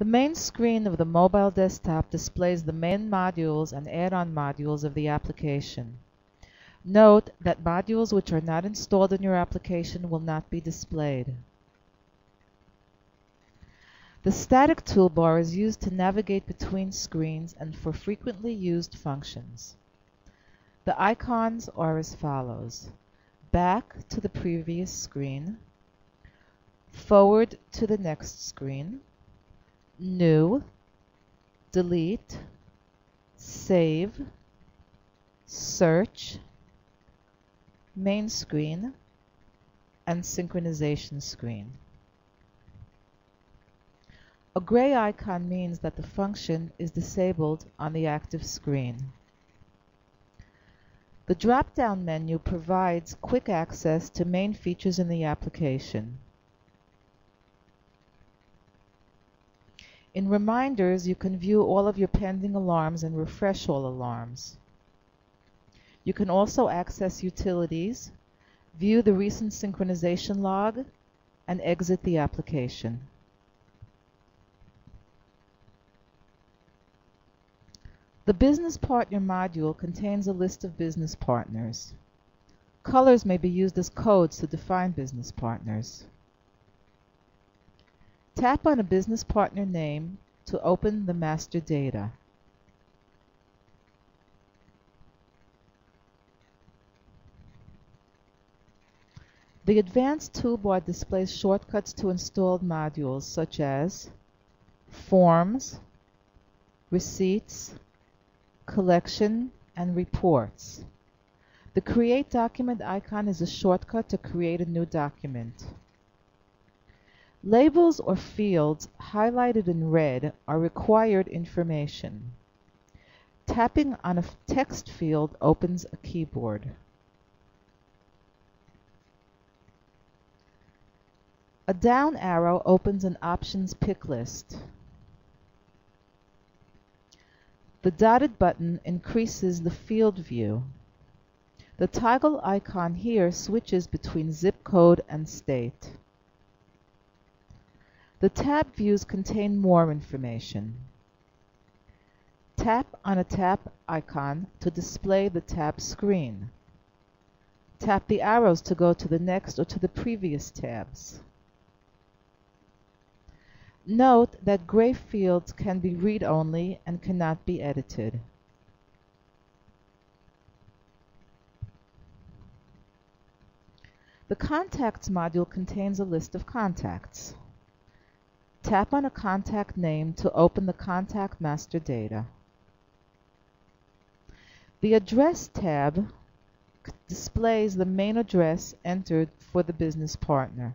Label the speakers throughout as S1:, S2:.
S1: The main screen of the mobile desktop displays the main modules and add-on modules of the application. Note that modules which are not installed in your application will not be displayed. The static toolbar is used to navigate between screens and for frequently used functions. The icons are as follows. Back to the previous screen, forward to the next screen, New, Delete, Save, Search, Main Screen, and Synchronization Screen. A gray icon means that the function is disabled on the active screen. The drop-down menu provides quick access to main features in the application. In Reminders, you can view all of your pending alarms and refresh all alarms. You can also access Utilities, view the recent synchronization log, and exit the application. The Business Partner module contains a list of business partners. Colors may be used as codes to define business partners. Tap on a business partner name to open the master data. The Advanced toolbar displays shortcuts to installed modules such as Forms, Receipts, Collection, and Reports. The Create Document icon is a shortcut to create a new document. Labels or fields highlighted in red are required information. Tapping on a text field opens a keyboard. A down arrow opens an options pick list. The dotted button increases the field view. The toggle icon here switches between zip code and state. The tab views contain more information. Tap on a tab icon to display the tab screen. Tap the arrows to go to the next or to the previous tabs. Note that gray fields can be read-only and cannot be edited. The Contacts module contains a list of contacts. Tap on a contact name to open the contact master data. The Address tab displays the main address entered for the business partner.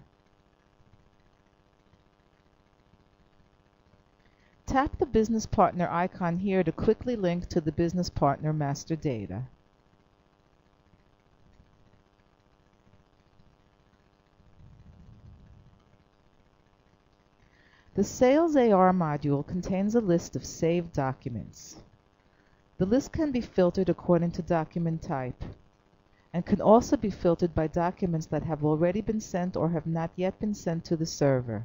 S1: Tap the business partner icon here to quickly link to the business partner master data. The Sales AR module contains a list of saved documents. The list can be filtered according to document type and can also be filtered by documents that have already been sent or have not yet been sent to the server.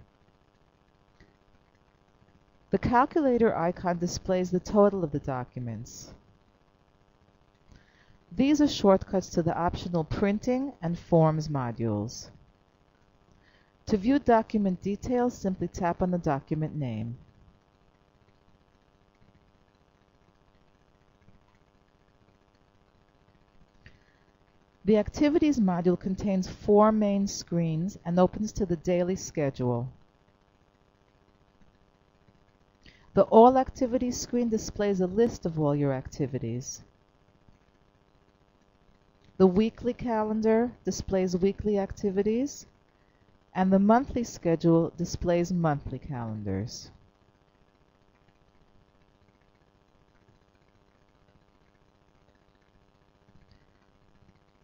S1: The calculator icon displays the total of the documents. These are shortcuts to the optional printing and forms modules. To view document details, simply tap on the document name. The Activities module contains four main screens and opens to the daily schedule. The All Activities screen displays a list of all your activities. The Weekly calendar displays weekly activities and the monthly schedule displays monthly calendars.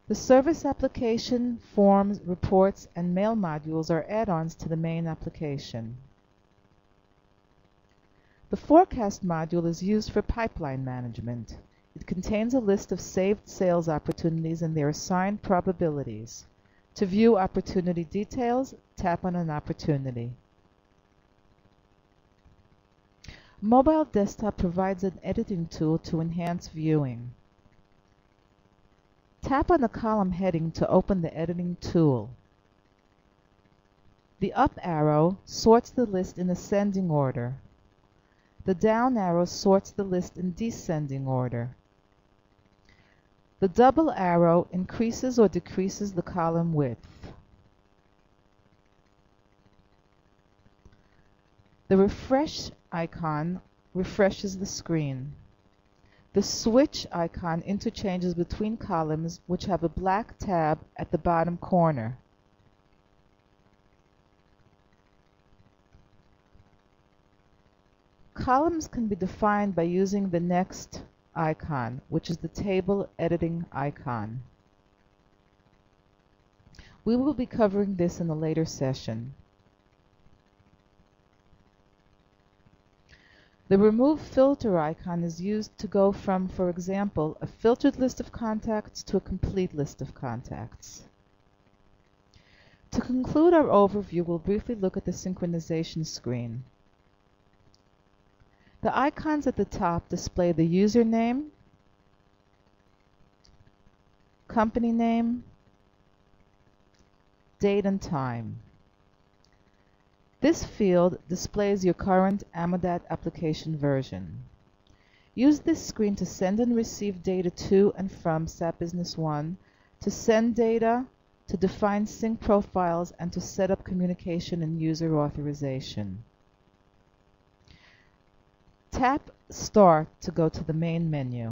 S1: The Service Application, Forms, Reports, and Mail modules are add-ons to the main application. The Forecast module is used for pipeline management. It contains a list of saved sales opportunities and their assigned probabilities. To view opportunity details, tap on an opportunity. Mobile Desktop provides an editing tool to enhance viewing. Tap on the column heading to open the editing tool. The up arrow sorts the list in ascending order. The down arrow sorts the list in descending order. The double arrow increases or decreases the column width. The refresh icon refreshes the screen. The switch icon interchanges between columns which have a black tab at the bottom corner. Columns can be defined by using the next icon, which is the table editing icon. We will be covering this in a later session. The Remove Filter icon is used to go from, for example, a filtered list of contacts to a complete list of contacts. To conclude our overview, we'll briefly look at the synchronization screen. The icons at the top display the username, company name, date and time. This field displays your current Amodat application version. Use this screen to send and receive data to and from SAP Business One, to send data, to define sync profiles, and to set up communication and user authorization. Tap Start to go to the main menu.